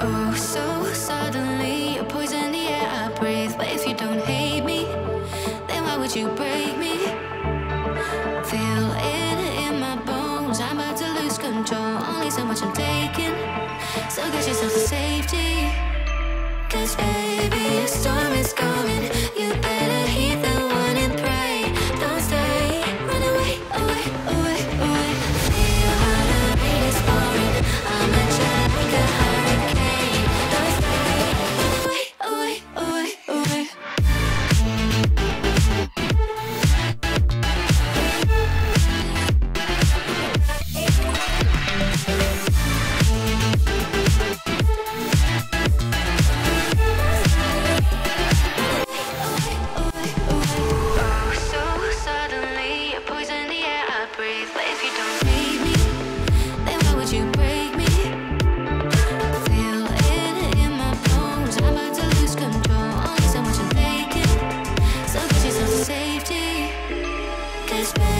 Oh, so suddenly, you're poison the air I breathe. But if you don't hate me, then why would you break me? Feel it in my bones. I'm about to lose control. Only so much I'm taking. So get yourself to safety. Cause baby, a storm is coming. always